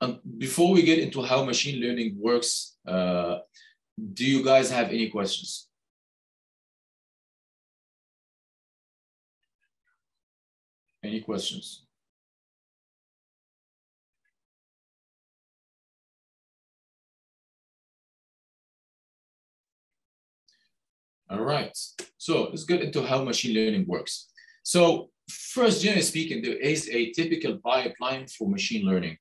um, before we get into how machine learning works, uh, do you guys have any questions? Any questions? All right, so let's get into how machine learning works. So first, generally speaking, there is a typical pipeline for machine learning,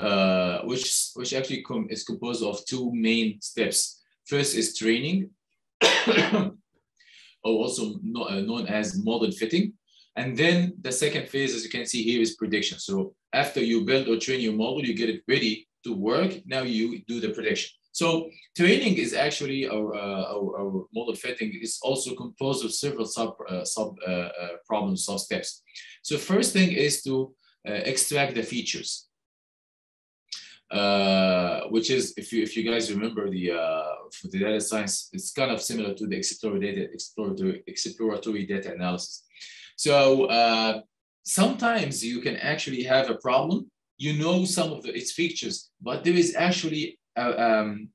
uh, which, which actually com is composed of two main steps. First is training, or also no, uh, known as model fitting. And then the second phase, as you can see here, is prediction. So after you build or train your model, you get it ready to work. Now you do the prediction. So training is actually our, uh, our, our, model fitting is also composed of several sub, uh, sub uh, uh problems, sub steps. So first thing is to uh, extract the features, uh, which is if you if you guys remember the for the data science, it's kind of similar to the exploratory data exploratory exploratory data analysis. So sometimes you can actually have a problem. You know some of the, its features, but there is actually um,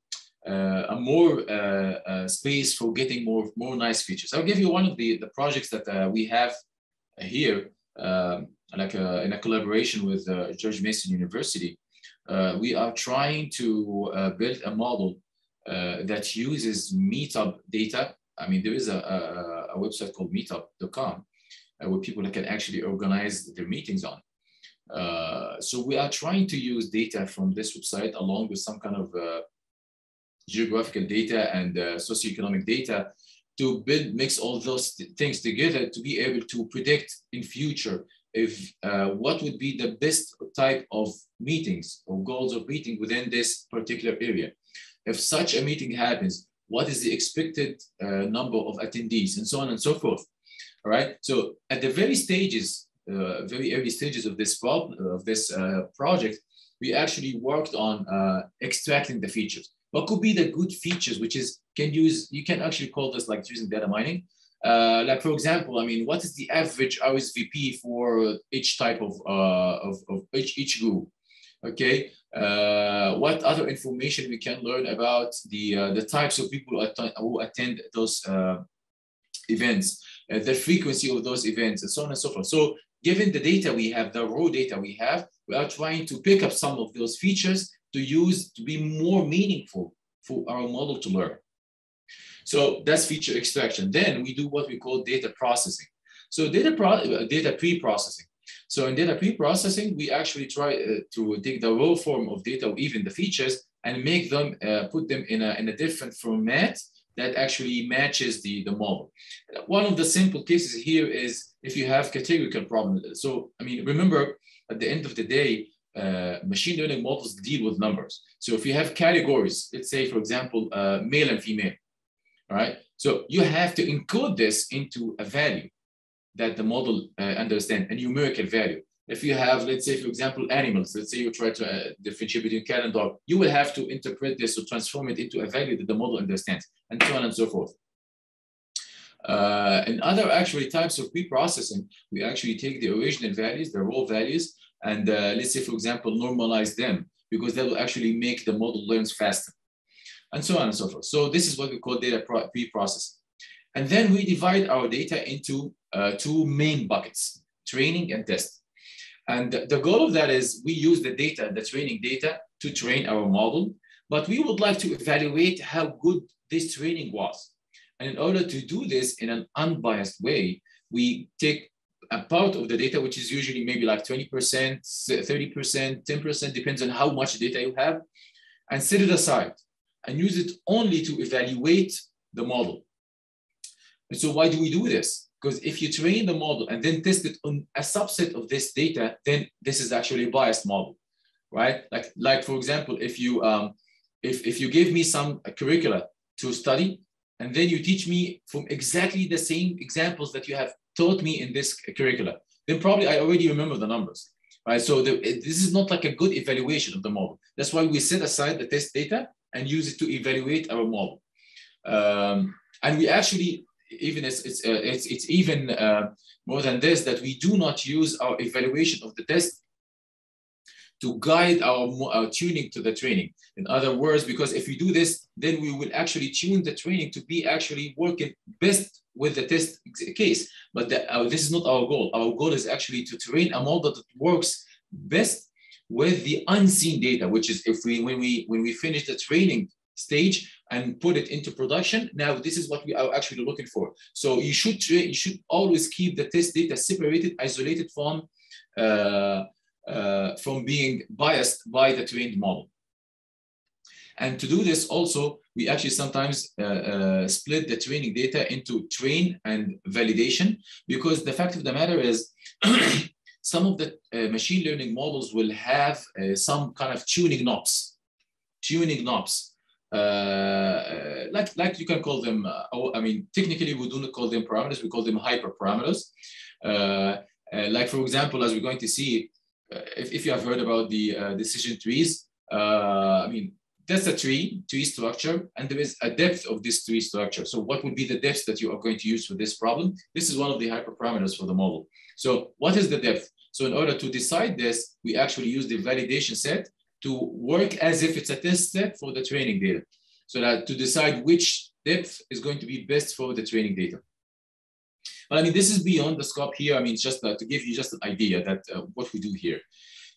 uh, a more uh, uh, space for getting more more nice features. I'll give you one of the, the projects that we have here, um, like a, in a collaboration with George Mason University. We are trying to build a model that uses meetup data. I mean, there is a, a, a website called meetup.com uh, where people can actually organize their meetings on. Uh, so we are trying to use data from this website along with some kind of uh, geographical data and uh, socioeconomic data to build, mix all those things together to be able to predict in future if uh, what would be the best type of meetings or goals of meeting within this particular area. If such a meeting happens, what is the expected uh, number of attendees and so on and so forth. All right. So at the very stages uh, very early stages of this problem of this uh, project, we actually worked on uh, extracting the features. What could be the good features, which is can use you can actually call this like using data mining. Uh, like for example, I mean, what is the average RSVP for each type of uh, of, of each each group? Okay, uh, what other information we can learn about the the types of people who attend those events, the frequency of those events, and so on and so forth. So given the data we have, the raw data we have, we are trying to pick up some of those features to use to be more meaningful for our model to learn. So that's feature extraction. Then we do what we call data processing. So data, pro uh, data pre-processing. So in data pre-processing, we actually try uh, to take the raw form of data, or even the features, and make them, uh, put them in a, in a different format that actually matches the, the model. One of the simple cases here is if you have categorical problems. So, I mean, remember, at the end of the day, uh, machine learning models deal with numbers. So if you have categories, let's say, for example, uh, male and female, right? So you have to encode this into a value that the model uh, understand, a numerical value. If you have, let's say, for example, animals, let's say you try to uh, differentiate between cat and dog, you will have to interpret this or transform it into a value that the model understands, and so on and so forth. Uh, and other actually types of pre-processing, we actually take the original values, the raw values, and uh, let's say, for example, normalize them because that will actually make the model learns faster, and so on and so forth. So this is what we call data pre-processing. And then we divide our data into uh, two main buckets, training and test. And the goal of that is we use the data, the training data to train our model, but we would like to evaluate how good this training was. And in order to do this in an unbiased way, we take a part of the data, which is usually maybe like 20%, 30%, 10%, depends on how much data you have, and set it aside and use it only to evaluate the model. And so why do we do this? Because if you train the model and then test it on a subset of this data, then this is actually a biased model, right? Like, like for example, if you um, if, if you give me some curricula to study, and then you teach me from exactly the same examples that you have taught me in this curricula, then probably I already remember the numbers, right? So the, this is not like a good evaluation of the model. That's why we set aside the test data and use it to evaluate our model. Um, and we actually even it's it's uh, it's, it's even uh, more than this that we do not use our evaluation of the test to guide our, our tuning to the training. In other words, because if we do this, then we will actually tune the training to be actually working best with the test case. But the, uh, this is not our goal. Our goal is actually to train a model that works best with the unseen data, which is if we when we when we finish the training stage and put it into production. Now, this is what we are actually looking for. So you should you should always keep the test data separated, isolated from uh, uh, from being biased by the trained model. And to do this also, we actually sometimes uh, uh, split the training data into train and validation, because the fact of the matter is some of the uh, machine learning models will have uh, some kind of tuning knobs, tuning knobs. Uh, like, like you can call them, uh, I mean, technically we do not call them parameters, we call them hyperparameters. like for example, as we're going to see, if, if you have heard about the decision trees, I mean, that's a tree, tree structure, and there is a depth of this tree structure. So what would be the depth that you are going to use for this problem? This is one of the hyperparameters for the model. So what is the depth? So in order to decide this, we actually use the validation set to work as if it's a test set for the training data. So that to decide which depth is going to be best for the training data. But I mean, this is beyond the scope here. I mean, just uh, to give you just an idea that uh, what we do here.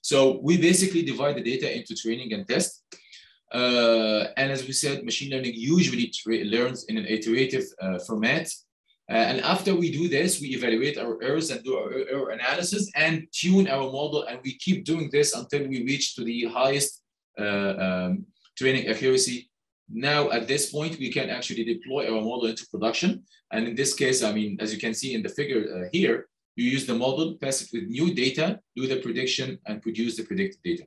So we basically divide the data into training and test. Uh, and as we said, machine learning usually learns in an iterative uh, format. Uh, and after we do this, we evaluate our errors and do our error analysis and tune our model. And we keep doing this until we reach to the highest uh, um, training accuracy. Now, at this point, we can actually deploy our model into production. And in this case, I mean, as you can see in the figure uh, here, you use the model, pass it with new data, do the prediction, and produce the predicted data.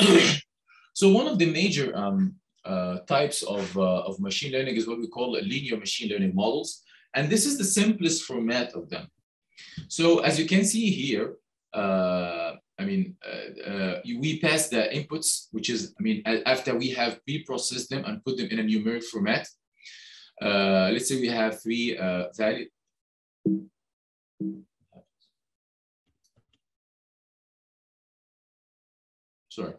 so one of the major um, types of, uh, of machine learning is what we call linear machine learning models. And this is the simplest format of them. So as you can see here, uh, I mean, uh, uh, we pass the inputs, which is, I mean, after we have pre-processed them and put them in a numeric format. Uh, let's say we have three value. Sorry.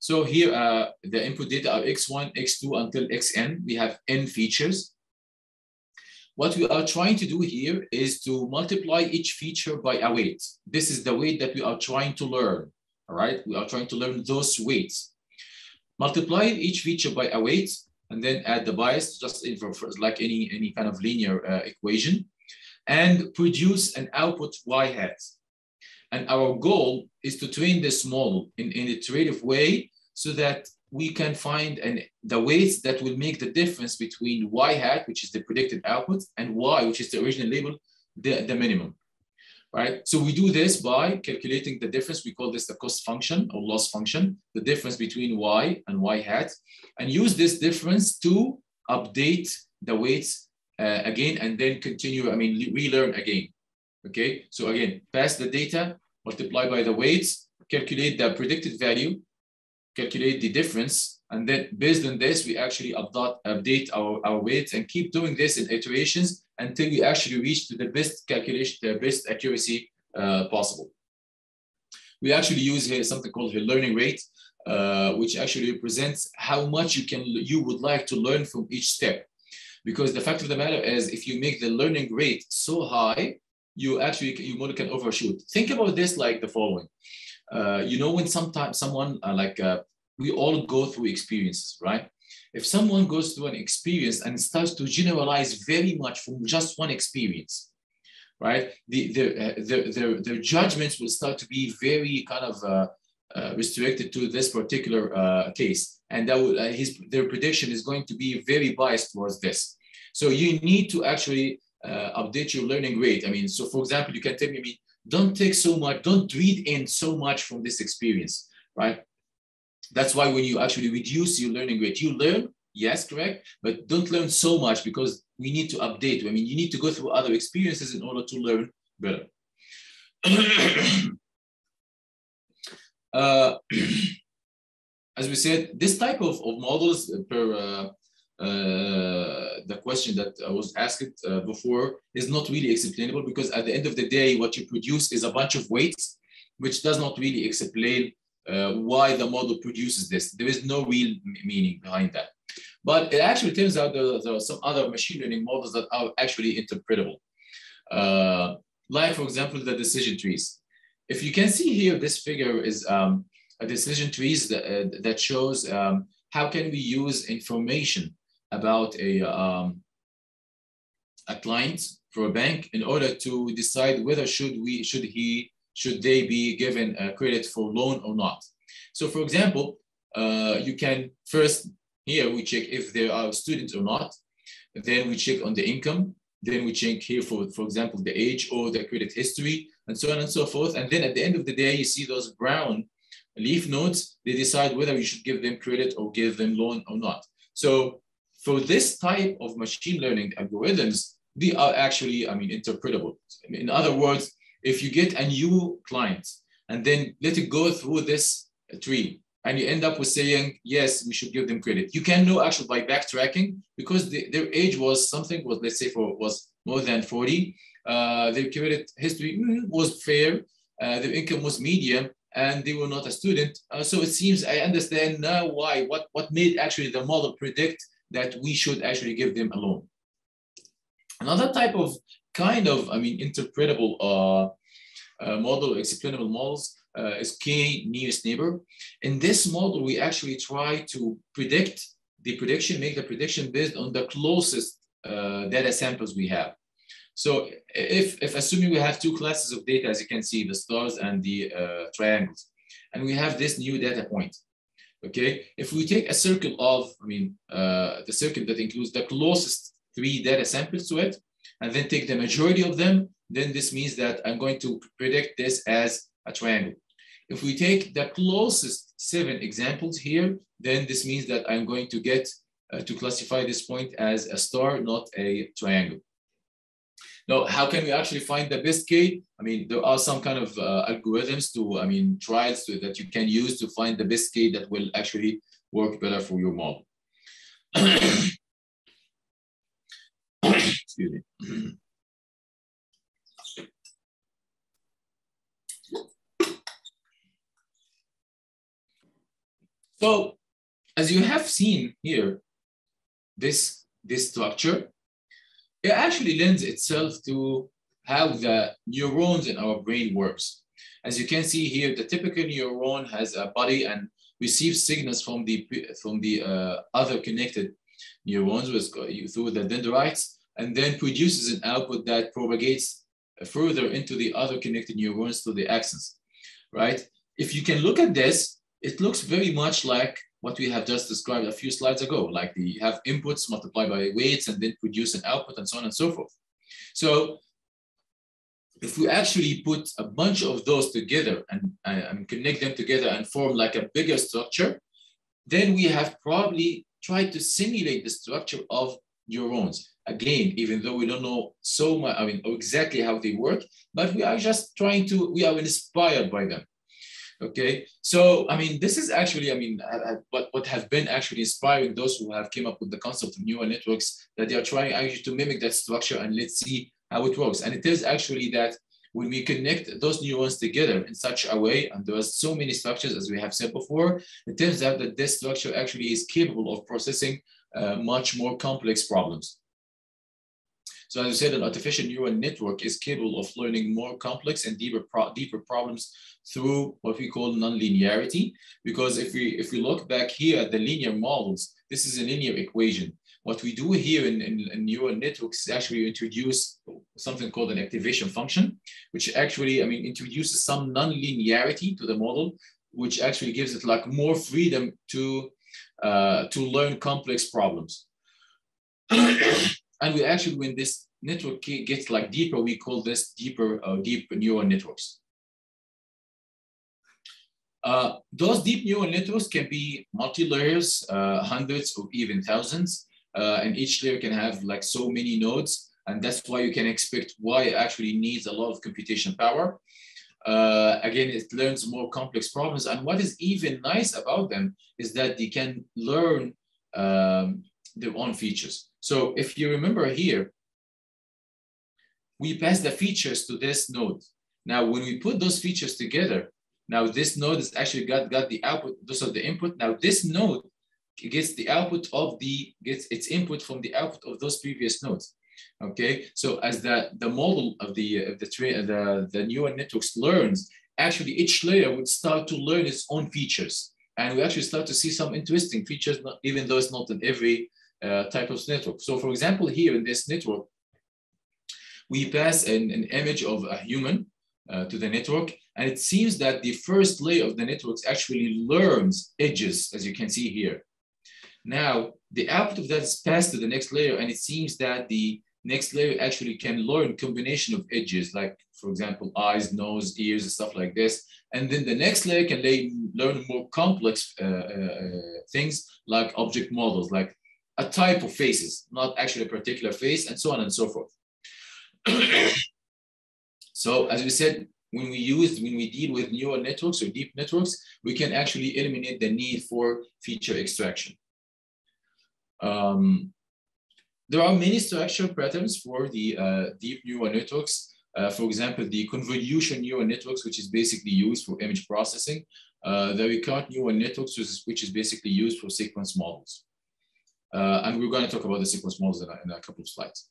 So here, uh, the input data are x1, x2 until xn. We have n features. What we are trying to do here is to multiply each feature by a weight. This is the weight that we are trying to learn, all right? We are trying to learn those weights. Multiply each feature by a weight and then add the bias just in for, for like any, any kind of linear uh, equation and produce an output y hat. And our goal is to train this model in, in an iterative way so that we can find an, the weights that will make the difference between y hat, which is the predicted output, and y, which is the original label, the, the minimum, right? So we do this by calculating the difference. We call this the cost function or loss function, the difference between y and y hat, and use this difference to update the weights uh, again, and then continue, I mean, relearn again. Okay, so again, pass the data, multiply by the weights, calculate the predicted value, calculate the difference, and then based on this, we actually update, our, our weights and keep doing this in iterations until we actually reach to the best calculation, the best accuracy uh, possible. We actually use here something called a learning rate, uh, which actually represents how much you can you would like to learn from each step. Because the fact of the matter is, if you make the learning rate so high, you actually you more can overshoot. Think about this like the following. Uh, you know, when sometimes someone uh, like uh, we all go through experiences, right? If someone goes through an experience and starts to generalize very much from just one experience, right? The, the, uh, their, their, their judgments will start to be very kind of uh, uh, restricted to this particular uh, case. And that will, uh, his, their prediction is going to be very biased towards this. So you need to actually update your learning rate. I mean, so for example, you can tell me, don't take so much, don't read in so much from this experience, right? That's why when you actually reduce your learning rate, you learn, yes, correct, but don't learn so much because we need to update. I mean, you need to go through other experiences in order to learn better. uh, as we said, this type of, of models per uh, uh, the question that I was asked uh, before is not really explainable because at the end of the day, what you produce is a bunch of weights which does not really explain uh, why the model produces this. There is no real meaning behind that. But it actually turns out there, there, are some other machine learning models that are actually interpretable. Uh, like, for example, the decision trees. If you can see here, this figure is um, a decision trees that, uh, that shows um, how can we use information about a, um, a client for a bank in order to decide whether should we should he should they be given credit for loan or not. So for example, uh, you can first here we check if there are students or not. Then we check on the income. Then we check here for, for example, the age or the credit history and so on and so forth. And then at the end of the day, you see those brown leaf nodes. they decide whether you should give them credit or give them loan or not. So for this type of machine learning algorithms, they are actually, I mean, interpretable. In other words, if you get a new client and then let it go through this tree and you end up with saying, yes, we should give them credit. You can know actually by backtracking because the, their age was something was, let's say for was more than 40. Uh, their credit history mm, was fair. Uh, their income was medium and they were not a student. Uh, so it seems I understand now why, what, what made actually the model predict that we should actually give them a loan. Another type of kind of, I mean, interpretable uh, uh, model, explainable models uh, is K nearest neighbor. In this model, we actually try to predict the prediction, make the prediction based on the closest uh, data samples we have. So if, if assuming we have two classes of data, as you can see, the stars and the uh, triangles, and we have this new data point, okay? If we take a circle of, I mean, uh, the circle that includes the closest three data samples to it, and then take the majority of them, then this means that I'm going to predict this as a triangle. If we take the closest seven examples here, then this means that I'm going to get uh, to classify this point as a star, not a triangle. Now, how can we actually find the best K? I mean, there are some kind of uh, algorithms to, I mean, trials to, that you can use to find the best K that will actually work better for your model. Excuse me. So as you have seen here, this, this structure, it actually lends itself to how the neurons in our brain works. As you can see here, the typical neuron has a body and receives signals from the, from the uh, other connected neurons with, through the dendrites, and then produces an output that propagates further into the other connected neurons to the axons, right? If you can look at this, it looks very much like what we have just described a few slides ago, like the have inputs multiplied by weights and then produce an output and so on and so forth. So if we actually put a bunch of those together and, and connect them together and form like a bigger structure, then we have probably tried to simulate the structure of neurons. Again, even though we don't know so much, I mean, exactly how they work, but we are just trying to, we are inspired by them. Okay, so I mean, this is actually, I mean, what, what have been actually inspiring those who have came up with the concept of neural networks that they are trying actually to mimic that structure and let's see how it works. And it is actually that when we connect those neurons together in such a way, and there are so many structures as we have said before, it turns out that this structure actually is capable of processing uh, much more complex problems. So as I said, an artificial neural network is capable of learning more complex and deeper, pro deeper problems through what we call nonlinearity. Because if we, if we look back here at the linear models, this is a linear equation. What we do here in, in, in neural networks is actually introduce something called an activation function, which actually, I mean, introduces some nonlinearity to the model, which actually gives it like more freedom to, uh, to learn complex problems. And we actually, when this network gets like deeper, we call this deeper, uh, deep neural networks. Uh, those deep neural networks can be multi-layers, uh, hundreds or even thousands, uh, and each layer can have like so many nodes, and that's why you can expect why it actually needs a lot of computation power. Uh, again, it learns more complex problems, and what is even nice about them is that they can learn um, their own features. So if you remember here, we pass the features to this node. Now, when we put those features together, now this node has actually got, got the output, those are the input. Now this node gets the output of the, gets its input from the output of those previous nodes. Okay, so as the, the model of the, of the, the, the neural networks learns, actually each layer would start to learn its own features. And we actually start to see some interesting features, not, even though it's not in every uh, type of network. So for example, here in this network, we pass an, an image of a human uh, to the network. And it seems that the first layer of the networks actually learns edges, as you can see here. Now, the output of that is passed to the next layer, and it seems that the next layer actually can learn combination of edges, like, for example, eyes, nose, ears, and stuff like this. And then the next layer can learn more complex uh, uh, things like object models, like a type of faces, not actually a particular face, and so on and so forth. so as we said, when we use, when we deal with neural networks or deep networks, we can actually eliminate the need for feature extraction. Um, there are many structural patterns for the uh, deep neural networks. Uh, for example, the convolution neural networks, which is basically used for image processing. Uh, the recurrent neural networks, which is basically used for sequence models. Uh, and we're going to talk about the sequence models in a, in a couple of slides.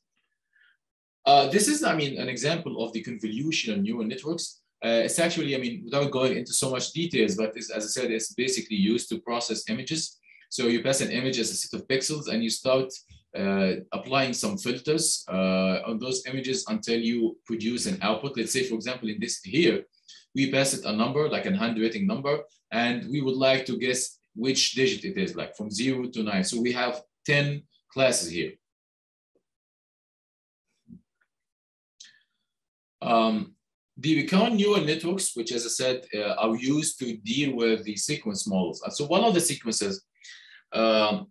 Uh, this is, I mean, an example of the convolutional neural networks. Uh, it's actually, I mean, without going into so much details, but as I said, it's basically used to process images. So you pass an image as a set of pixels and you start uh, applying some filters uh, on those images until you produce an output. Let's say, for example, in this here, we pass it a number, like a handwriting number, and we would like to guess which digit it is, like from zero to nine. So we have 10 classes here. Um, the recurrent neural networks, which as I said, uh, are used to deal with the sequence models. And so one of the sequences, um,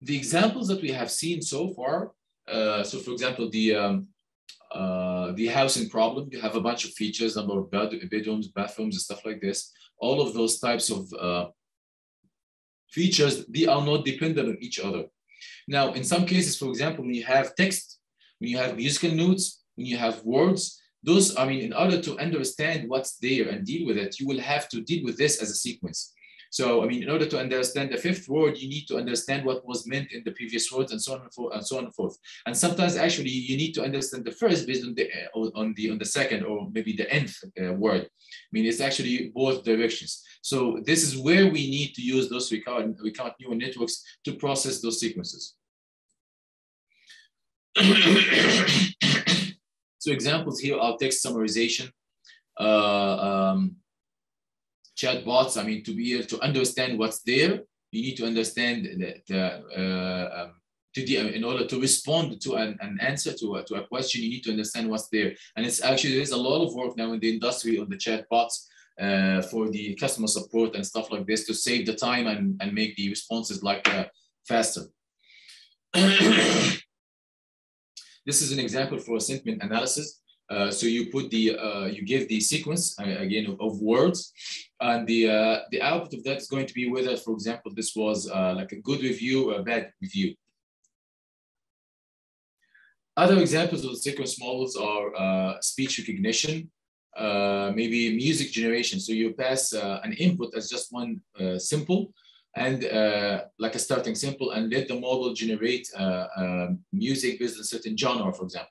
the examples that we have seen so far, uh, so for example, the um, uh, the housing problem, you have a bunch of features, number of bed, bedrooms, bathrooms, and stuff like this. All of those types of uh, features, they are not dependent on each other. Now, in some cases, for example, when you have text, when you have musical notes, when you have words, those, I mean, in order to understand what's there and deal with it, you will have to deal with this as a sequence. So, I mean, in order to understand the fifth word, you need to understand what was meant in the previous words and so on and, forth, and so on and forth. And sometimes actually you need to understand the first based on the on the on the second or maybe the nth uh, word. I mean, it's actually both directions. So this is where we need to use those recurrent, recurrent neural networks to process those sequences. so examples here are text summarization, uh, um, chatbots. I mean, to be able to understand what's there, you need to understand that uh, um, to the, in order to respond to an, an answer to a, to a question, you need to understand what's there. And it's actually, there's a lot of work now in the industry on the chatbots uh, for the customer support and stuff like this to save the time and, and make the responses like uh, faster. this is an example for a sentiment analysis. Uh, so you put the, uh, you give the sequence uh, again of, of, words and the, uh, the output of that is going to be whether, for example, this was uh, like a good review or a bad review. Other examples of the sequence models are speech recognition, maybe music generation. So you pass an input as just one simple and uh, like a starting simple and let the model generate uh, uh, music based on certain genre, for example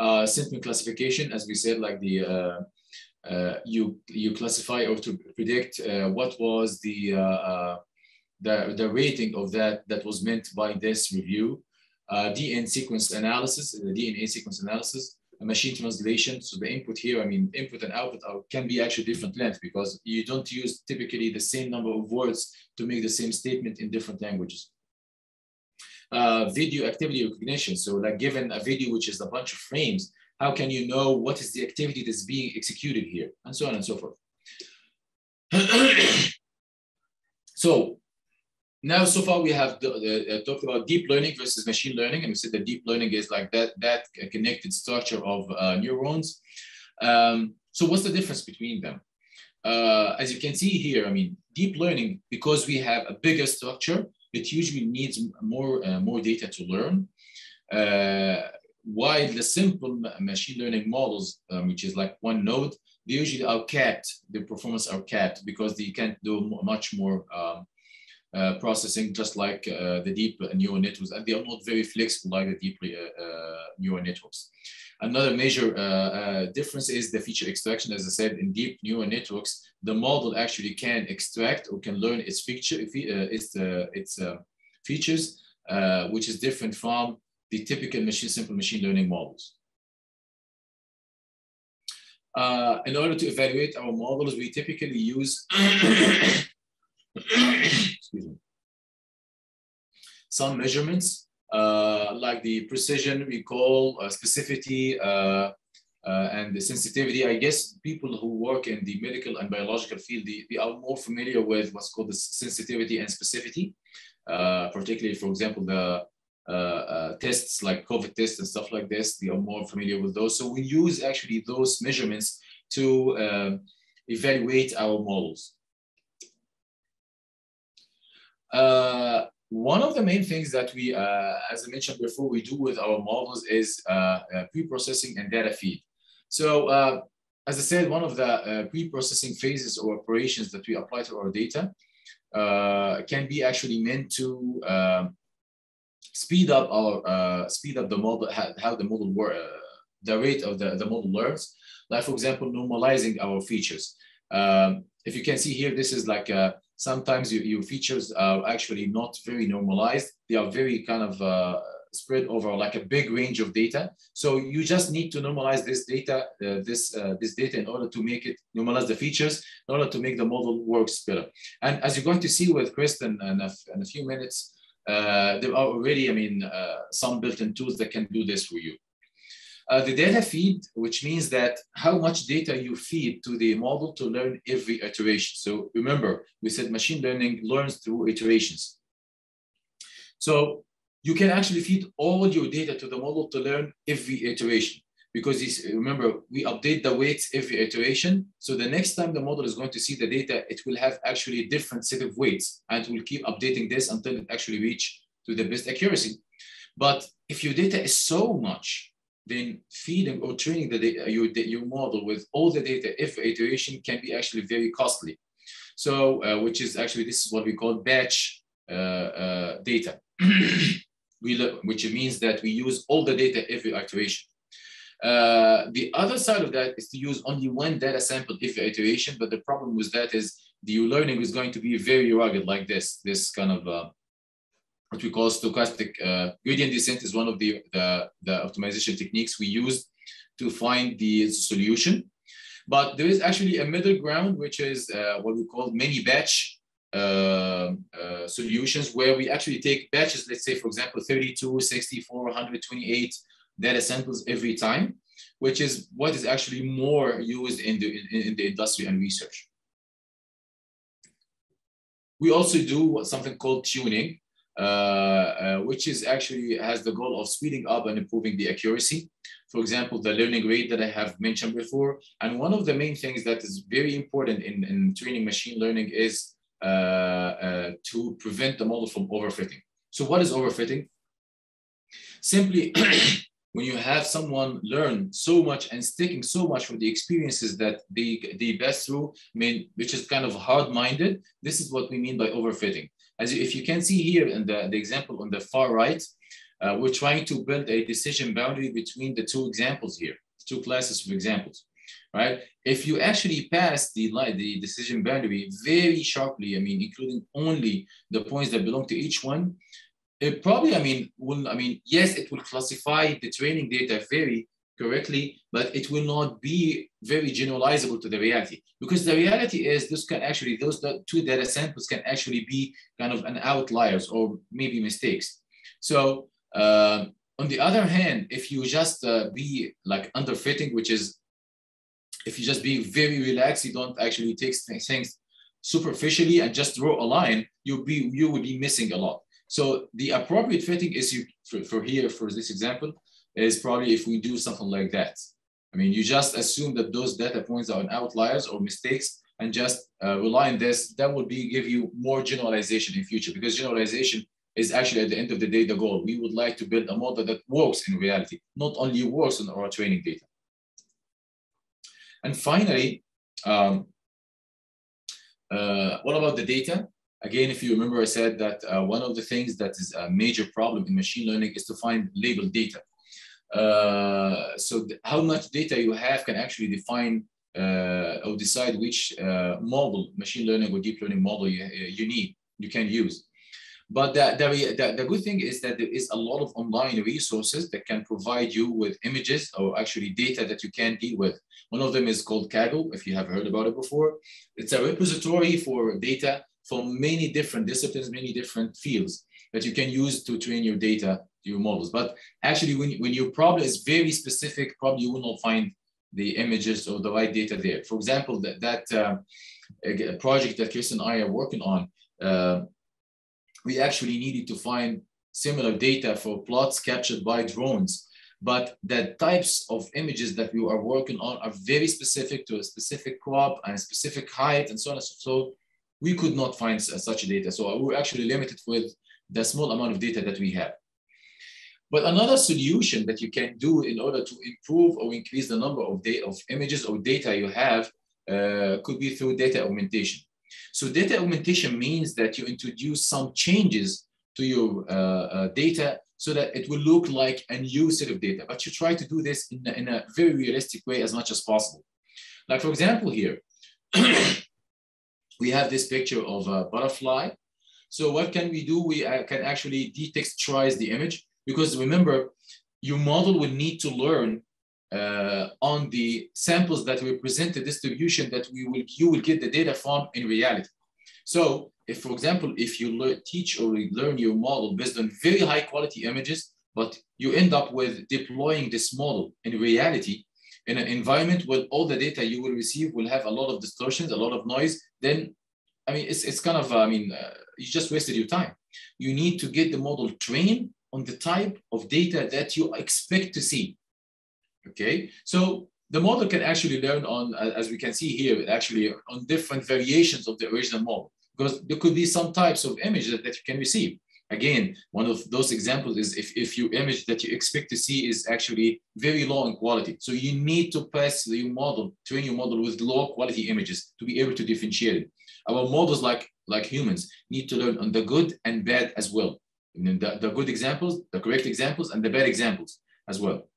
uh, classification, as we said, like the uh, uh, you you classify or to predict uh, what was the, uh, uh, the the rating of that that was meant by this review. DNA sequence analysis, the DNA sequence analysis, machine translation. So the input here, I mean, input and output are, can be actually different length because you don't use typically the same number of words to make the same statement in different languages uh, video activity recognition. So like given a video, which is a bunch of frames, how can you know what is the activity that's being executed here and so on and so forth. so now so far we have uh, talked about deep learning versus machine learning and we said that deep learning is like that that connected structure of uh, neurons um, so what's the difference between them uh, as you can see here i mean deep learning because we have a bigger structure it usually needs more, uh, more data to learn. Uh, while the simple machine learning models, um, which is like one node, they usually are capped, the performance are capped because they can't do much more um, uh, processing, just like uh, the deep neural networks, and they are not very flexible like the deep uh, uh neural networks. Another major uh, uh, difference is the feature extraction. As I said, in deep neural networks, the model actually can extract or can learn its feature, its, its features, which is different from the typical machine simple machine learning models. Uh, in order to evaluate our models, we typically use some measurements uh, like the precision, recall, uh, specificity, uh, uh, and the sensitivity. I guess people who work in the medical and biological field, they, they are more familiar with what's called the sensitivity and specificity, particularly, for example, the tests like COVID tests and stuff like this, they are more familiar with those. So we use actually those measurements to um, evaluate our models. Uh, one of the main things that we, uh, as I mentioned before, we do with our models is uh, uh pre-processing and data feed. So uh, as I said, one of the uh, pre-processing phases or operations that we apply to our data can be actually meant to um, speed up our speed up the model, how, the model work, the rate of the, the model learns. Like for example, normalizing our features. Um, if you can see here, this is like a sometimes your, your features are actually not very normalized. They are very kind of uh, spread over like a big range of data. So you just need to normalize this data, uh, this uh, this data in order to make it normalize the features, in order to make the model works better. And as you're going to see with Chreston in a, in a few minutes, uh, there are already, I mean, uh, some built-in tools that can do this for you. Uh, the data feed, which means that how much data you feed to the model to learn every iteration. So remember, we said machine learning learns through iterations. So you can actually feed all your data to the model to learn every iteration because remember, we update the weights every iteration. So the next time the model is going to see the data, it will have actually a different set of weights and will keep updating this until it actually reach to the best accuracy. But if your data is so much, then feeding or training the data, your, your model with all the data if iteration can be actually very costly. So, uh, which is actually, this is what we call batch uh, uh, data, we which means that we use all the data every iteration. Uh, the other side of that is to use only one data sample every iteration, but the problem with that is the learning is going to be very rugged like this, this kind of uh, what we call stochastic uh, gradient descent is one of the, the, the, optimization techniques we use to find the solution. But there is actually a middle ground, which is uh, what we call many batch uh, uh solutions, where we actually take batches, let's say, for example, 32, 64, 128 data samples every time, which is what is actually more used in the, in, in the industry and research. We also do something called tuning, Uh, uh, which is actually has the goal of speeding up and improving the accuracy. For example, the learning rate that I have mentioned before. And one of the main things that is very important in, in training machine learning is uh, uh to prevent the model from overfitting. So what is overfitting? Simply when you have someone learn so much and sticking so much from the experiences that they, they pass through, I mean, which is kind of hard-minded, this is what we mean by overfitting. As if you can see here in the, the example on the far right, uh, we're trying to build a decision boundary between the two examples here, two classes of examples, right? If you actually pass the, the decision boundary very sharply, I mean, including only the points that belong to each one, it probably, I mean, will, I mean, yes, it will classify the training data very correctly, but it will not be very generalizable to the reality because the reality is this can actually, those two data samples can actually be kind of an outliers or maybe mistakes. So uh, on the other hand, if you just uh, be like underfitting, which is if you just be very relaxed, you don't actually take things superficially and just draw a line, you'll be you would be missing a lot. So the appropriate fitting is you for, for here for this example, is probably if we do something like that. I mean, you just assume that those data points are outliers or mistakes and just uh, rely on this. That would be give you more generalization in future because generalization is actually at the end of the day the goal. We would like to build a model that works in reality, not only works on our training data. And finally, um, uh, what about the data? Again, if you remember, I said that uh, one of the things that is a major problem in machine learning is to find labeled data. Uh, so how much data you have can actually define uh, or decide which uh, model, machine learning or deep learning model you, you need, you can use. But the, the, the, good thing is that there is a lot of online resources that can provide you with images or actually data that you can deal with. One of them is called Kaggle, if you have heard about it before. It's a repository for data from many different disciplines, many different fields that you can use to train your data, your models. But actually, when, when your problem is very specific, probably you will not find the images or the right data there. For example, that, that uh, project that Chris and I are working on, uh, we actually needed to find similar data for plots captured by drones. But the types of images that we are working on are very specific to a specific crop and a specific height and so on and so So we could not find such data. So we're actually limited with the small amount of data that we have. But another solution that you can do in order to improve or increase the number of, of images or data you have uh, could be through data augmentation. So data augmentation means that you introduce some changes to your uh, uh, data so that it will look like a new set of data. But you try to do this in a, in a very realistic way as much as possible. Like for example here, we have this picture of a butterfly. So what can we do? We uh, can actually detexturize the image because remember, your model will need to learn uh, on the samples that represent the distribution that we will you will get the data from in reality. So if, for example, if you teach or learn your model based on very high quality images, but you end up with deploying this model in reality in an environment where all the data you will receive will have a lot of distortions, a lot of noise, then I mean, it's, it's kind of, I mean, uh, you just wasted your time. You need to get the model trained on the type of data that you expect to see. Okay, so the model can actually learn on, as we can see here, actually on different variations of the original model, because there could be some types of images that you can receive. Again, one of those examples is if, if your image that you expect to see is actually very low in quality. So you need to pass your model, train your model with low quality images to be able to differentiate it. Our models, like, like humans, need to learn on the good and bad as well. The, the good examples, the correct examples, and the bad examples as well.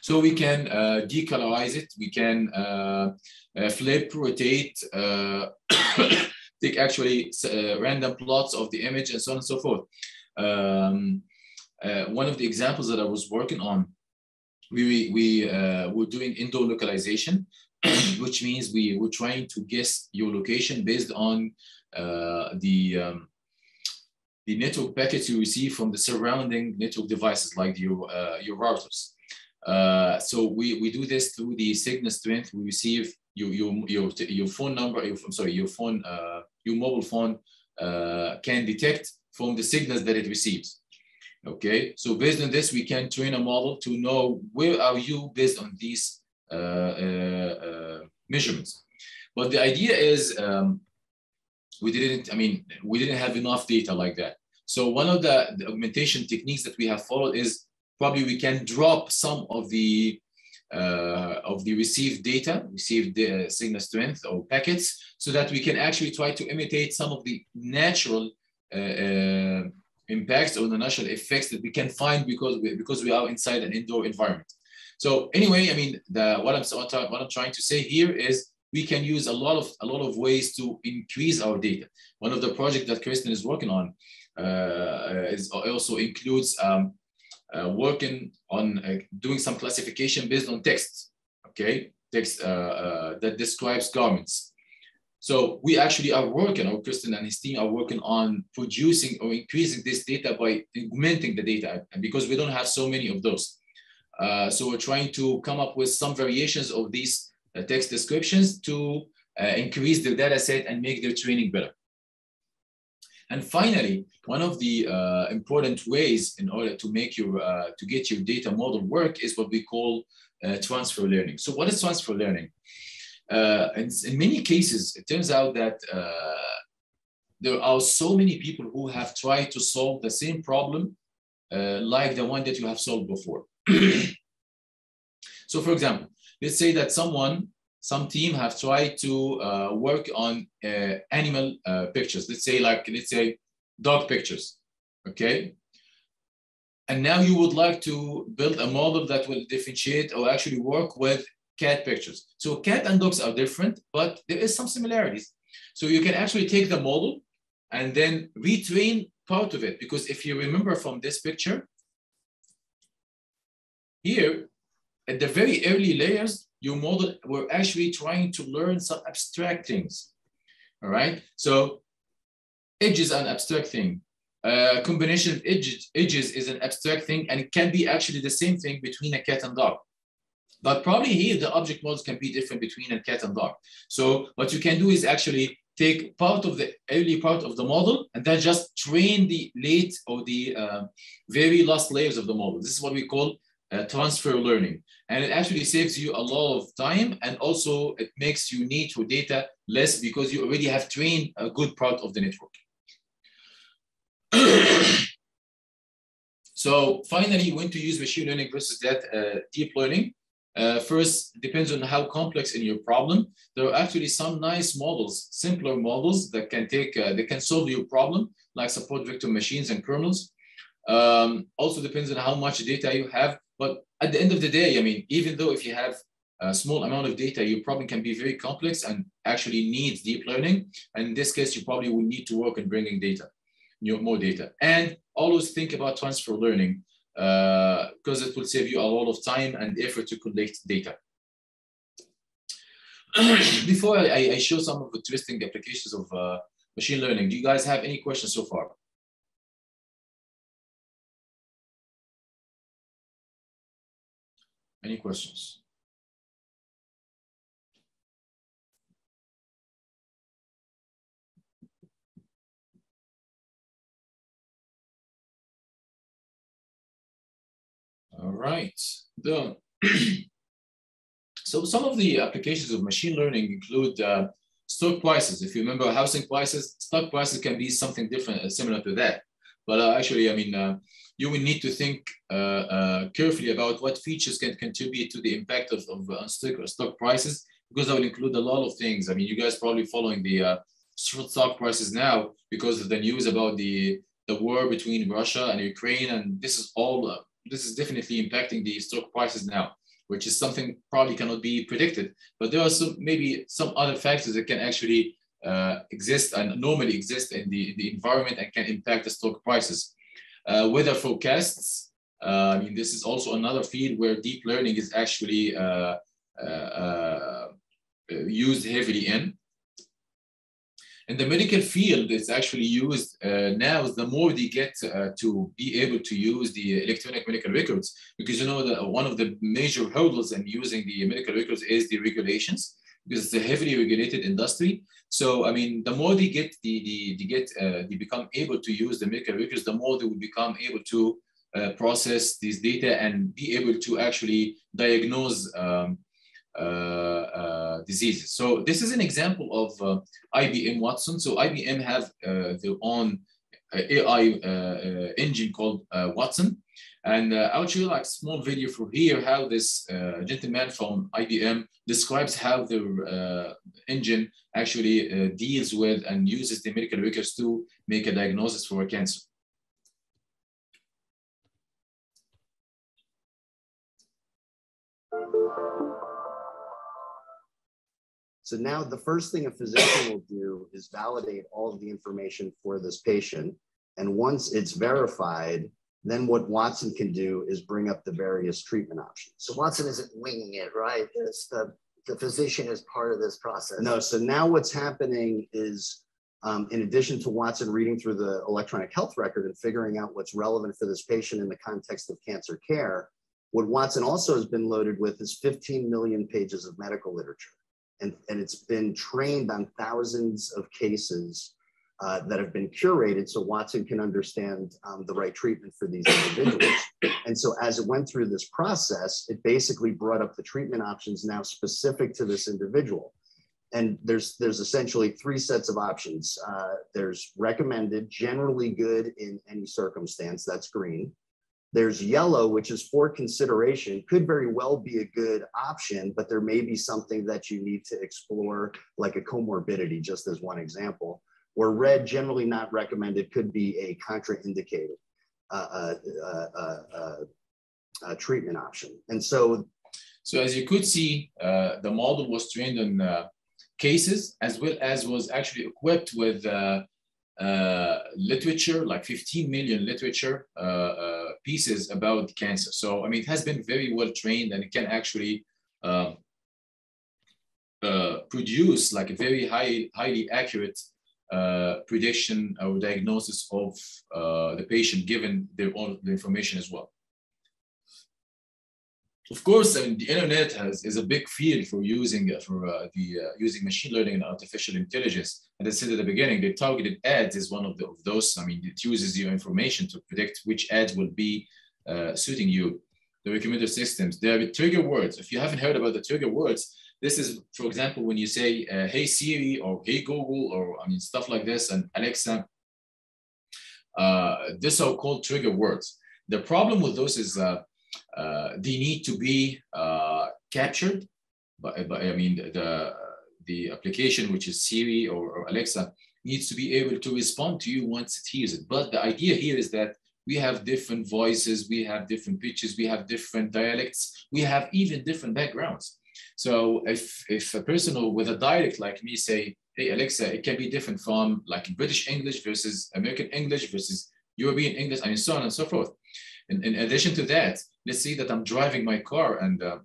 So we can uh, decolorize it, we can uh, uh, flip, rotate, uh, take actually uh, random plots of the image and so on and so forth. Um, uh, one of the examples that I was working on, we, we were doing indoor localization, which means we were trying to guess your location based on the um, the network packets you receive from the surrounding network devices like your, uh, your routers. Uh, so we, we do this through the signal strength. We receive your, your, your, your phone number, your, I'm sorry, your phone, uh, your mobile phone uh, can detect from the signals that it receives. Okay, so based on this, we can train a model to know where are you based on these uh, uh, measurements. But the idea is um, we didn't, I mean, we didn't have enough data like that. So one of the, the augmentation techniques that we have followed is probably we can drop some of the uh, of the received data, received the signal strength or packets, so that we can actually try to imitate some of the natural uh, uh, impacts or the natural effects that we can find because we, because we are inside an indoor environment. So anyway, I mean, the, what I'm what I'm trying to say here is we can use a lot of a lot of ways to increase our data. One of the projects that Chreston is working on uh, is also includes um, uh, working on uh, doing some classification based on text, okay? Text uh, that describes garments. So we actually are working, or Chreston and his team are working on producing or increasing this data by augmenting the data, and because we don't have so many of those. Uh, so we're trying to come up with some variations of these uh, text descriptions to uh, increase the data set and make their training better. And finally, one of the uh, important ways in order to make your, uh, to get your data model work is what we call uh, transfer learning. So what is transfer learning? Uh, in, in many cases, it turns out that uh, there are so many people who have tried to solve the same problem uh, like the one that you have solved before. so for example, let's say that someone, some team have tried to uh, work on uh, animal uh, pictures. Let's say like, let's say dog pictures, okay? And now you would like to build a model that will differentiate or actually work with cat pictures. So cat and dogs are different, but there is some similarities. So you can actually take the model and then retrain part of it. Because if you remember from this picture, here, at the very early layers, your model were actually trying to learn some abstract things. All right. So edges are an abstract thing. A uh, combination of edges, edges is an abstract thing, and it can be actually the same thing between a cat and dog. But probably here, the object models can be different between a cat and dog. So what you can do is actually take part of the early part of the model and then just train the late or the uh, very last layers of the model. This is what we call uh, transfer learning. And it actually saves you a lot of time and also it makes you need for data less because you already have trained a good part of the network. so finally, when to use machine learning versus that uh, deep learning. Uh, first, depends on how complex in your problem. There are actually some nice models, simpler models that can take, uh, they can solve your problem, like support vector machines and kernels. Um, also depends on how much data you have. But at the end of the day, I mean, even though if you have a small amount of data, your problem can be very complex and actually needs deep learning. And in this case, you probably will need to work on bringing data, more data. And always think about transfer learning because uh, it will save you a lot of time and effort to collect data. Before I, I, show some of the twisting applications of uh, machine learning, do you guys have any questions so far? Any questions? All right, so some of the applications of machine learning include uh, stock prices. If you remember housing prices, stock prices can be something different, uh, similar to that. But uh, actually, I mean, uh, you will need to think uh, uh, carefully about what features can contribute to the impact of, of stock, stock prices, because that will include a lot of things. I mean, you guys probably following the stock prices now because of the news about the the war between Russia and Ukraine, and this is all this is definitely impacting the stock prices now, which is something probably cannot be predicted. But there are some maybe some other factors that can actually uh, exist and normally exist in the, in the environment and can impact the stock prices. Uh, weather forecasts. Uh, I mean, this is also another field where deep learning is actually uh, used heavily in. In the medical field, it's actually used uh, now. The more they get uh, to be able to use the electronic medical records, because you know that one of the major hurdles in using the medical records is the regulations, because it's a heavily regulated industry. So I mean, the more they get the, the they get uh, they become able to use the medical records, the more they will become able to uh, process this data and be able to actually diagnose um, uh, uh, diseases. So this is an example of uh, IBM Watson. So IBM have their own AI engine called Watson. And uh, I'll show you like small video for here how this uh, gentleman from IBM describes how their uh, engine actually deals with and uses the medical records to make a diagnosis for a cancer. So now the first thing a physician will do is validate all of the information for this patient. And once it's verified, then what Watson can do is bring up the various treatment options. So Watson isn't winging it, right? It's the, the physician is part of this process. No, so now what's happening is um, in addition to Watson reading through the electronic health record and figuring out what's relevant for this patient in the context of cancer care, what Watson also has been loaded with is 15 million pages of medical literature and, and it's been trained on thousands of cases uh, that have been curated so Watson can understand um, the right treatment for these individuals. and so as it went through this process, it basically brought up the treatment options now specific to this individual. and there's there's essentially three sets of options. Uh, there's recommended, generally good in any circumstance. That's green. There's yellow, which is for consideration, could very well be a good option, but there may be something that you need to explore, like a comorbidity, just as one example. Or red, generally not recommended, could be a contraindicated uh, uh, uh, uh treatment option. And so, so as you could see, uh, the model was trained on uh, cases as well as was actually equipped with uh, literature, like 15 million literature uh, uh, pieces about cancer. So, I mean, it has been very well trained and it can actually um, uh, produce like a very high, highly accurate uh, prediction or diagnosis of the patient given their own the information as well of course, I mean, the internet has, is a big field for using uh, for uh, the uh, using machine learning and artificial intelligence. And I said at the beginning, the targeted ads is one of, the, of those. I mean, it uses your information to predict which ads will be uh, suiting you. The recommender systems, there are trigger words. If you haven't heard about the trigger words, this is, for example, when you say, uh, "Hey Siri" or "Hey Google" or I mean stuff like this, and Alexa. Uh, these are called trigger words. The problem with those is uh, they need to be uh, captured. But, I mean, the, the application, which is Siri or, or, Alexa, needs to be able to respond to you once it hears it. But the idea here is that we have different voices, we have different pitches, we have different dialects, we have even different backgrounds. So if, if a person with a dialect like me say, hey, Alexa, it can be different from like British English versus American English versus European English, and so on and so forth. In, in addition to that, let's see that I'm driving my car and uh,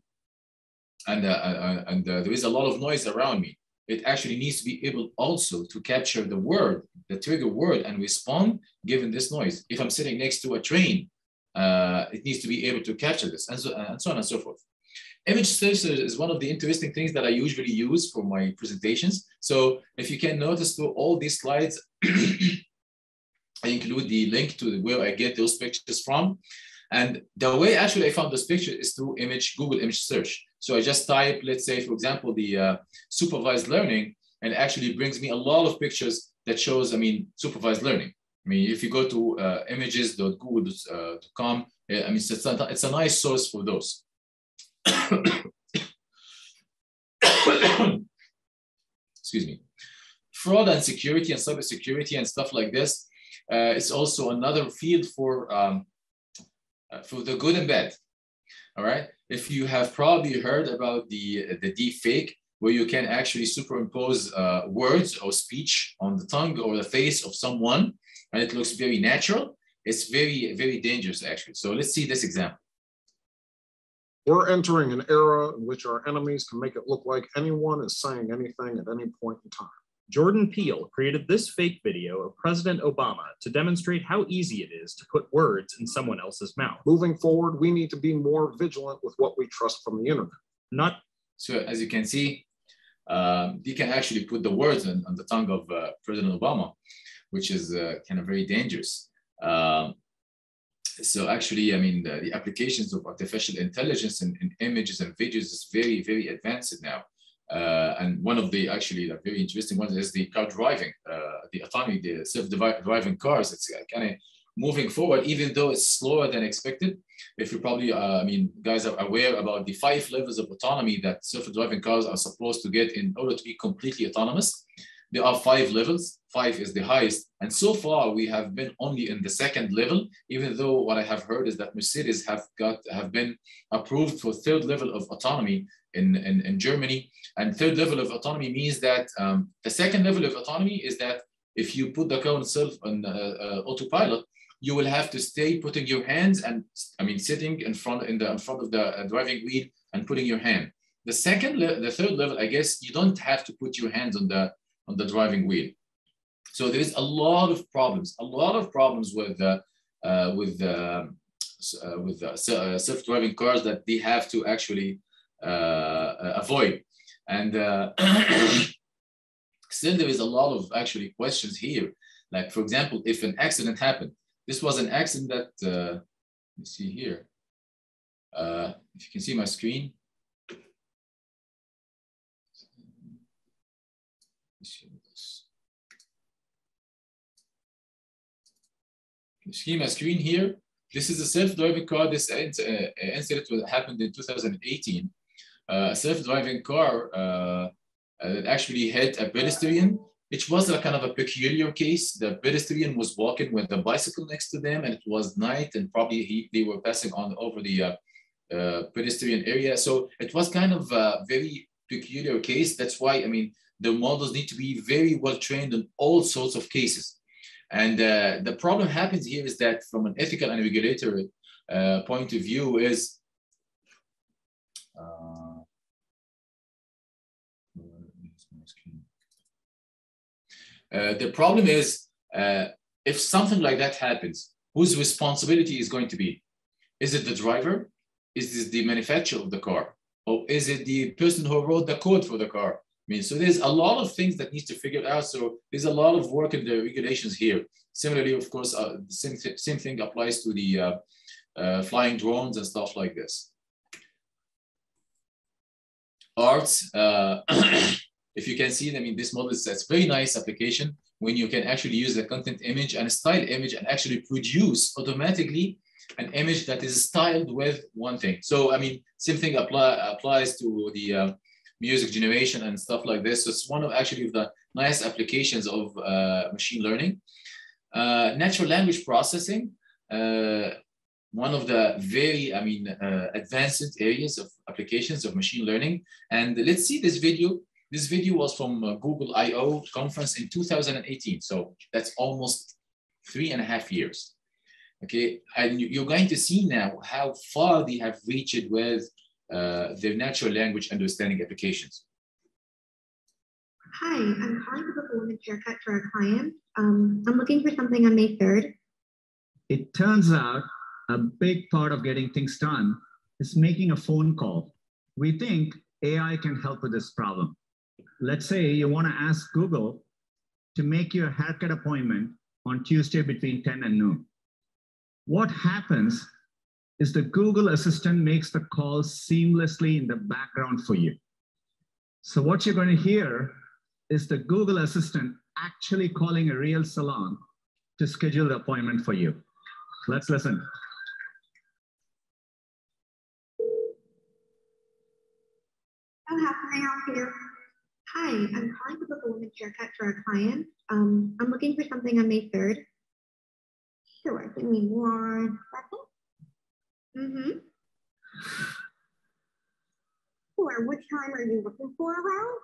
and uh, uh, and uh, there is a lot of noise around me. It actually needs to be able also to capture the word, the trigger word, and respond given this noise. If I'm sitting next to a train, uh, it needs to be able to capture this, and so, and so on and so forth. Image search is one of the interesting things that I usually use for my presentations. So if you can notice through all these slides, I include the link to where I get those pictures from. And the way actually I found this picture is through image, Google image search. So I just type, let's say, for example, the uh, supervised learning, and actually brings me a lot of pictures that shows, I mean, supervised learning. I mean, if you go to uh, images.google.com, uh, I mean, it's a, it's a nice source for those. Excuse me. Fraud and security and cybersecurity and stuff like this uh, it's also another field for, um, uh, for the good and bad. All right. If you have probably heard about the, the deep fake, where you can actually superimpose uh, words or speech on the tongue or the face of someone, and it looks very natural, it's very, very dangerous actually. So let's see this example. We're entering an era in which our enemies can make it look like anyone is saying anything at any point in time. Jordan Peele created this fake video of President Obama to demonstrate how easy it is to put words in someone else's mouth. Moving forward, we need to be more vigilant with what we trust from the internet. Not so, as you can see, um, you can actually put the words on, on the tongue of uh, President Obama, which is uh, kind of very dangerous. Um, so actually, I mean, the, the, applications of artificial intelligence in, in images and videos is very, very advanced now. Uh, and one of the actually the very interesting ones is the car driving, uh, the autonomy, the self-driving cars. It's kind of moving forward, even though it's slower than expected. If you probably, uh, I mean, guys are aware about the five levels of autonomy that self-driving cars are supposed to get in order to be completely autonomous. There are five levels. Five is the highest. And so far, we have been only in the second level, even though what I have heard is that Mercedes have got have been approved for third level of autonomy in, in, in Germany. And third level of autonomy means that um, the second level of autonomy is that if you put the car itself on uh, uh, autopilot, you will have to stay putting your hands and I mean sitting in front in the in front of the uh, driving wheel and putting your hand. The second, the third level, I guess you don't have to put your hands on the on the driving wheel. So there is a lot of problems, a lot of problems with uh, uh, with uh, uh with self-driving cars that they have to actually avoid. And still, there is a lot of actually questions here. Like for example, if an accident happened, this was an accident that let me see here. if you can see my screen, schema screen here. This is a self-driving car. This uh, uh, incident happened in 2018. Uh, a self-driving car actually hit a pedestrian it was a kind of a peculiar case. The pedestrian was walking with a bicycle next to them, and it was night, and probably he, they were passing on over the uh, uh, pedestrian area. So it was kind of a very peculiar case. That's why, I mean, the models need to be very well trained on all sorts of cases. And uh, the problem happens here is that from an ethical and regulatory uh, point of view is uh, Uh, the problem is uh, if something like that happens, whose responsibility is going to be? Is it the driver? Is this the manufacturer of the car? Or is it the person who wrote the code for the car? So there's a lot of things that needs to figure out. So there's a lot of work in the regulations here. Similarly, of course, uh, the same, th same thing applies to the uh, uh, flying drones and stuff like this. Arts, uh, if you can see, I mean, this model is a very nice application when you can actually use the content image and style image and actually produce automatically an image that is styled with one thing. So, I mean, same thing apply, applies to the uh, music generation and stuff like this. So it's one of actually the nice applications of uh, machine learning. Uh, natural language processing, uh, one of the very, I mean, uh, advanced areas of applications of machine learning. And let's see this video this video was from uh, Google I.O. conference in 2018. So that's almost three and a half years. Okay, and you're going to see now how far they have reached with uh, their natural language understanding applications. Hi, I'm calling to book a women's haircut for a client. Um, I'm looking for something on May 3rd. It turns out a big part of getting things done is making a phone call. We think AI can help with this problem let's say you want to ask Google to make your haircut appointment on Tuesday between 10 and noon. What happens is the Google Assistant makes the call seamlessly in the background for you. So what you're going to hear is the Google Assistant actually calling a real salon to schedule the appointment for you. Let's listen. Hi, I'm calling to book a women's haircut for a client. Um, I'm looking for something on May 3rd. Sure, give me one second. Mm-hmm. Sure, what time are you looking for around?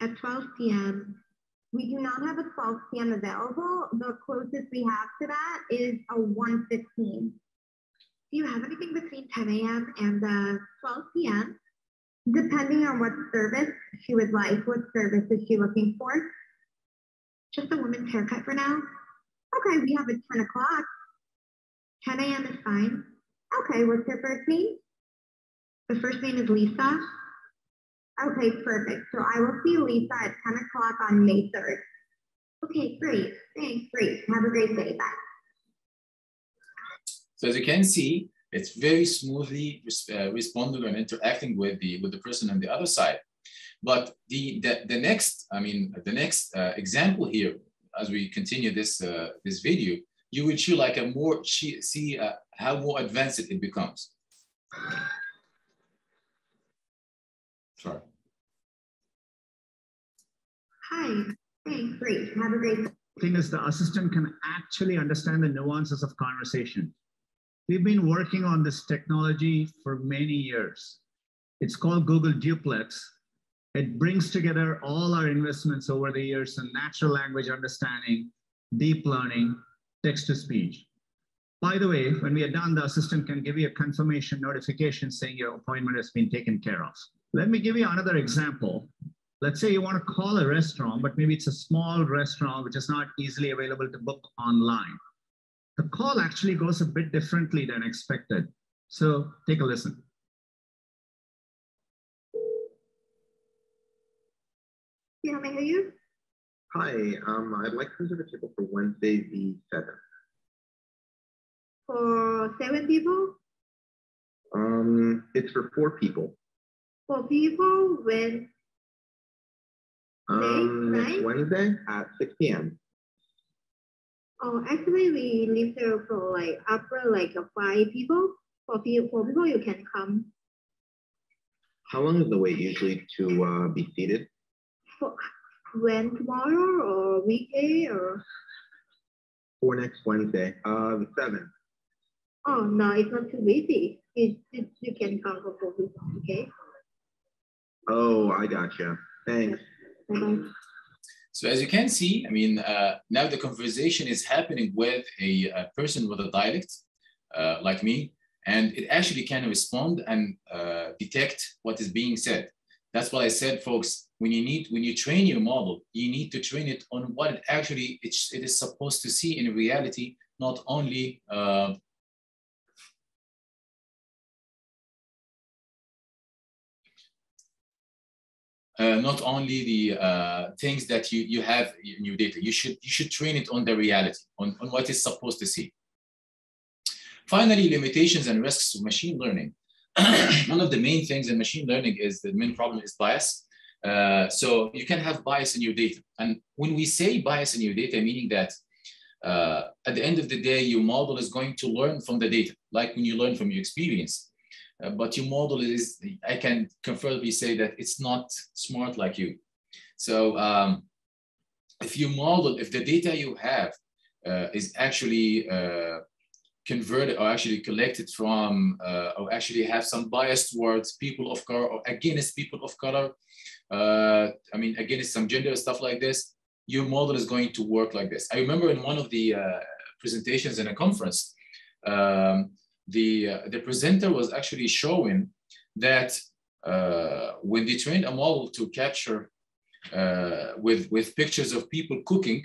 At 12 p.m. We do not have a 12 p.m. available. The closest we have to that is a 1.15. Do you have anything between 10 a.m. and uh, 12 p.m.? Depending on what service she would like, what service is she looking for? Just a woman's haircut for now? Okay, we have a 10 o'clock. 10 a.m. is fine. Okay, what's your first name? The first name is Lisa. Okay, perfect. So I will see Lisa at 10 o'clock on May 3rd. Okay, great. Thanks, great. Have a great day. Bye. So as you can see, it's very smoothly uh, responding and interacting with the with the person on the other side. But the the, the next, I mean, the next uh, example here, as we continue this uh, this video, you will see like a more see uh, how more advanced it becomes. Sorry. Hi. Thanks. Great. Have a great. Thing is, the assistant can actually understand the nuances of conversation We've been working on this technology for many years. It's called Google Duplex. It brings together all our investments over the years in natural language understanding, deep learning, text to speech. By the way, when we are done, the assistant can give you a confirmation notification saying your appointment has been taken care of. Let me give you another example. Let's say you want to call a restaurant, but maybe it's a small restaurant which is not easily available to book online the call actually goes a bit differently than expected. So take a listen. Yeah, may I hear you? Hi, um, I'd like to reserve a table for Wednesday the 7th. For seven people? Um, it's for four people. Four people when? Um, next? Wednesday at 6 p.m. Oh, actually, we live there for like after like five people. For few for people, you can come. How long is the wait usually to uh, be seated? For when tomorrow or weekday or For next Wednesday, uh, the seventh. Oh no, it's not too busy. It, it you can come for four people. Okay. Oh, I gotcha. Thanks. Bye-bye. So as you can see, I mean, uh, now the conversation is happening with a, a person with a dialect uh, like me, and it actually can respond and uh, detect what is being said. That's what I said, folks. When you need, when you train your model, you need to train it on what it actually it's, it is supposed to see in reality, not only uh, not only the uh, things that you, you have in your data. You should, you should train it on the reality, on, on what it's supposed to see. Finally, limitations and risks of machine learning. One of the main things in machine learning is the main problem is bias. Uh, so you can have bias in your data. And when we say bias in your data, meaning that uh, at the end of the day, your model is going to learn from the data, like when you learn from your experience. Uh, but your model is, I can comfortably say that it's not smart like you. So um, if you model, if the data you have uh, is actually uh, converted or actually collected from, uh, or actually have some bias towards people of color or against people of color, uh, I mean, against some gender, stuff like this, your model is going to work like this. I remember in one of the uh, presentations in a conference, um, the, uh, the presenter was actually showing that uh, when they trained a model to capture uh, with, with pictures of people cooking,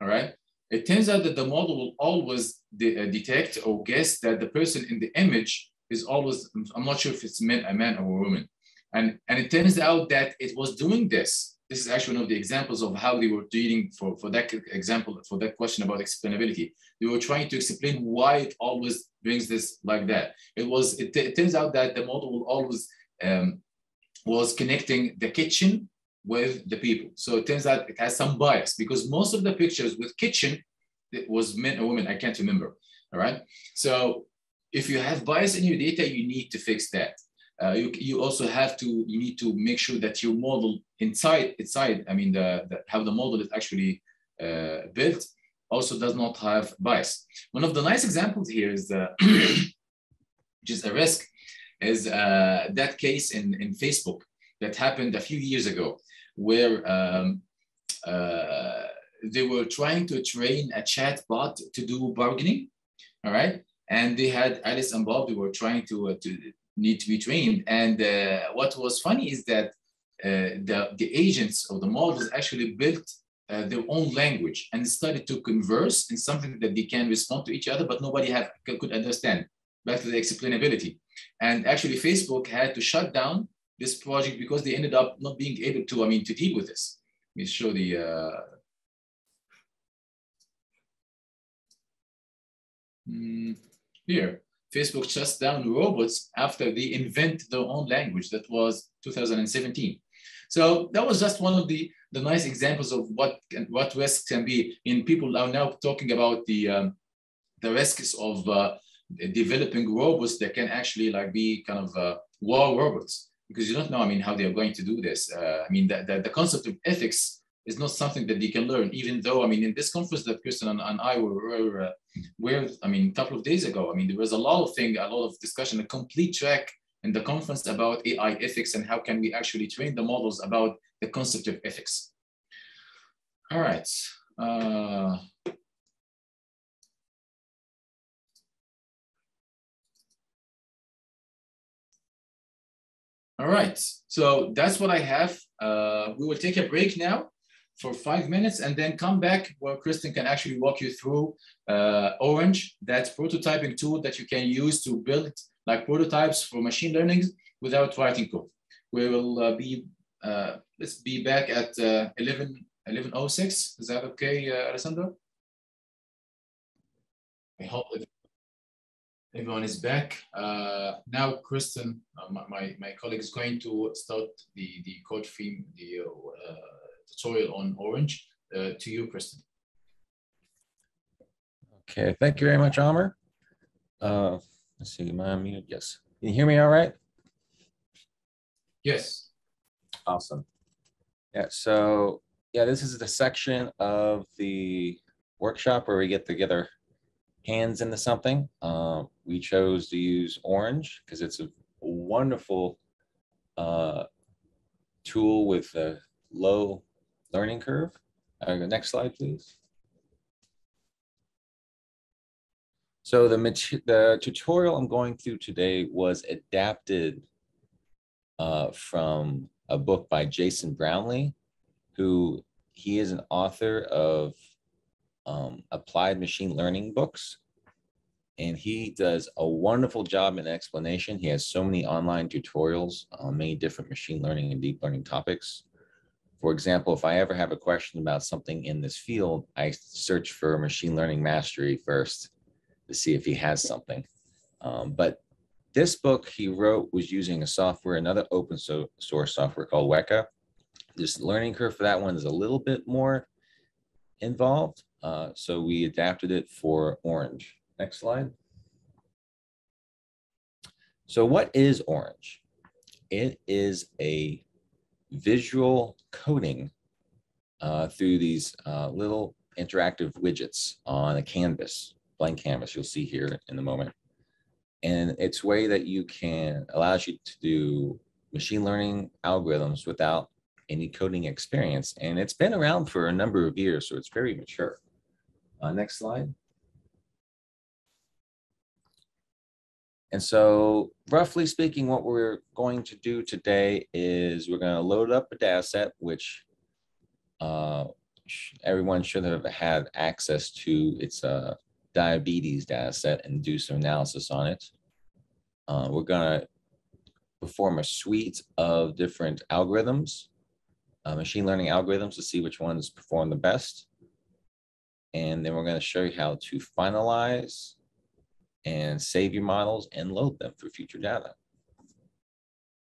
all right, it turns out that the model will always de uh, detect or guess that the person in the image is always, I'm not sure if it's man, a man or a woman. And, and it turns out that it was doing this. This is actually one of the examples of how they were dealing for, for that example, for that question about explainability. They were trying to explain why it always brings this like that. It was, it, it turns out that the model will always um, was connecting the kitchen with the people. So it turns out it has some bias because most of the pictures with kitchen, it was men or women, I can't remember, all right? So if you have bias in your data, you need to fix that. Uh, you, you also have to, you need to make sure that your model inside, inside I mean, the, the how the model is actually uh, built also does not have bias. One of the nice examples here is, uh, which is a risk, is uh, that case in, in Facebook that happened a few years ago, where um, uh, they were trying to train a chat bot to do bargaining, all right? And they had Alice and Bob, they were trying to, uh, to need to be trained. And uh, what was funny is that uh, the, the agents or the models actually built uh, their own language and started to converse in something that they can respond to each other, but nobody have, could understand. Back to the explainability. And actually Facebook had to shut down this project because they ended up not being able to, I mean, to deal with this. Let me show the, uh, mm, here. Facebook shuts down robots after they invent their own language. That was 2017. So that was just one of the, the nice examples of what what risks can be. In people are now talking about the um, the risks of uh, developing robots that can actually like be kind of uh, war robots because you don't know. I mean, how they are going to do this. Uh, I mean, the, the, the concept of ethics is not something that they can learn. Even though I mean, in this conference that Chreston and, and I were, were, uh, were, I mean, a couple of days ago. I mean, there was a lot of thing, a lot of discussion, a complete track in the conference about AI ethics and how can we actually train the models about the concept of ethics. All right. Uh, all right, so that's what I have. Uh, we will take a break now for five minutes and then come back where Chreston can actually walk you through uh, Orange, that prototyping tool that you can use to build like prototypes for machine learning without writing code. We will uh, be, uh, let's be back at uh, 11, 1106. Is that okay, uh, Alessandro? I hope everyone is back. Uh, now, Chreston, my, my, colleague is going to start the, the code theme, the tutorial on Orange. Uh, to you, Chreston. Okay, thank you very much, Amr. Uh, let's see, am I? Yes. Can you hear me all right? Yes. Awesome. Yeah, so yeah, this is the section of the workshop where we get together hands into something. Um, we chose to use Orange because it's a wonderful uh, tool with a low learning curve. Uh, next slide, please. So the, the tutorial I'm going through today was adapted uh, from a book by Jason Brownlee, who he is an author of um, applied machine learning books. And he does a wonderful job in explanation. He has so many online tutorials on many different machine learning and deep learning topics. For example, if I ever have a question about something in this field, I search for machine learning mastery first to see if he has something. Um, but this book he wrote was using a software, another open so- source software called Weka. This learning curve for that one is a little bit more involved. Uh, so we adapted it for Orange. Next slide. So what is Orange? It is a visual coding uh, through these uh, little interactive widgets on a canvas, blank canvas you'll see here in a moment. And it's way that you can, allows you to do machine learning algorithms without any coding experience. And it's been around for a number of years, so it's very mature. Uh, next slide. And so roughly speaking, what we're going to do today is we're going to load up a data set, which uh, everyone should have had access to. It's a diabetes data set and do some analysis on it. Uh, we're going to perform a suite of different algorithms, uh, machine learning algorithms to see which ones perform the best. And then we're going to show you how to finalize and save your models and load them for future data.